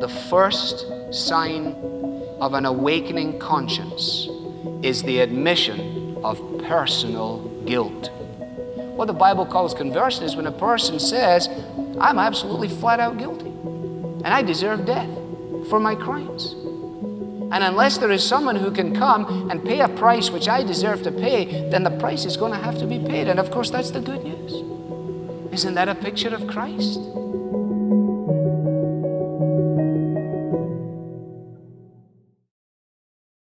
The first sign of an awakening conscience is the admission of personal guilt. What the Bible calls conversion is when a person says, I'm absolutely flat out guilty and I deserve death for my crimes. And unless there is someone who can come and pay a price which I deserve to pay, then the price is going to have to be paid. And of course, that's the good news. Isn't that a picture of Christ?